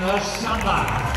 Wagner summer.